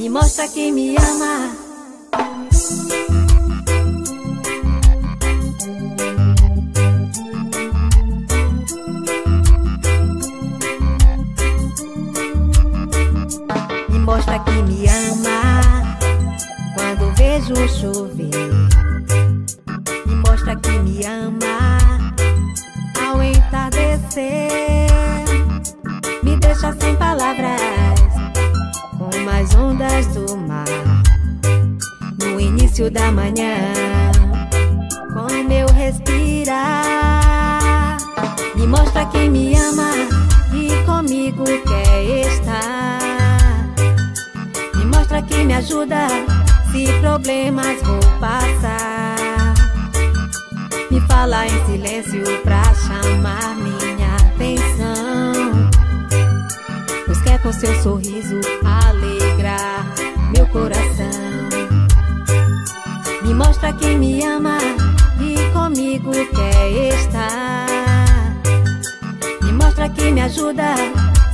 Me mostra que me ama. Me mostra que me ama quando vejo chover. Me mostra que me ama ao entardecer. Me deixa sem palavras da manhã. Com meu respirar, me mostra que me ama e comigo quer estar. Me mostra que me ajuda se problemas vou passar. Me fala em silêncio pra chamar minha atenção. Pois quer com seu sorriso alegrar meu coração. Mostra que me ama e comigo quer estar. Me mostra que me ajuda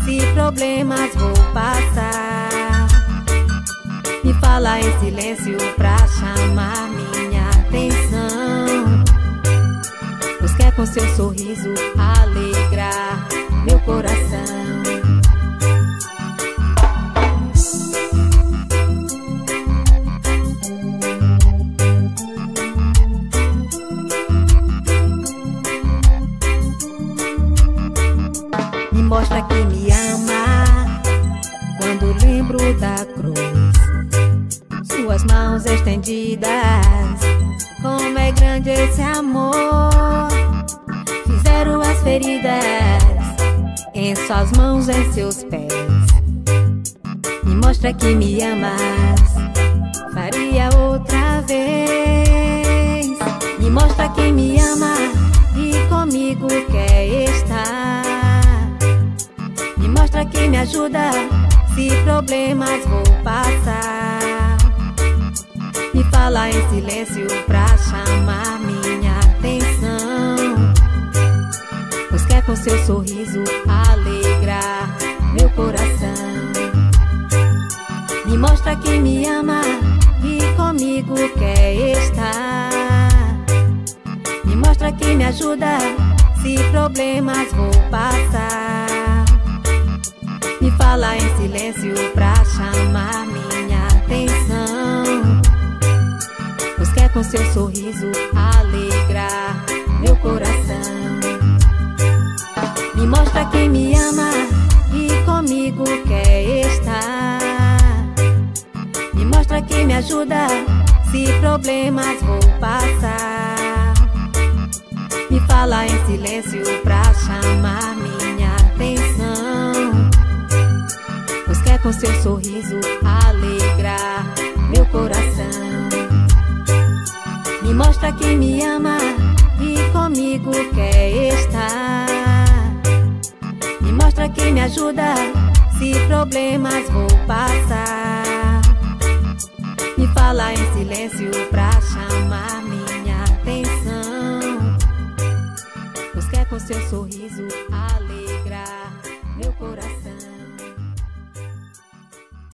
se problemas vou passar. Me fala em silêncio pra chamar minha atenção. Pois quer com seu sorriso mostra que me ama quando lembro da cruz. Suas mãos estendidas, como é grande esse amor. Fizeram as feridas em suas mãos, em seus pés. Me mostra que me amas, faria outra vez. Me mostra que me ama e comigo quer estar. Mostra que me ajuda se problemas vou passar. Me fala em silêncio pra chamar minha atenção. Pois quer com seu sorriso alegrar meu coração. Me mostra que me ama e comigo quer estar. Me mostra que me ajuda se problemas vou passar. Fala em silêncio pra chamar minha atenção. Pois quer com seu sorriso alegrar meu coração. Me mostra que me ama e comigo quer estar. Me mostra que me ajuda se problemas vou passar. Me fala em silêncio pra chamar com seu sorriso alegrar meu coração. Me mostra que me ama e comigo quer estar. Me mostra que me ajuda se problemas vou passar. Me fala em silêncio pra chamar minha atenção. Pois quer com seu sorriso alegrar meu coração.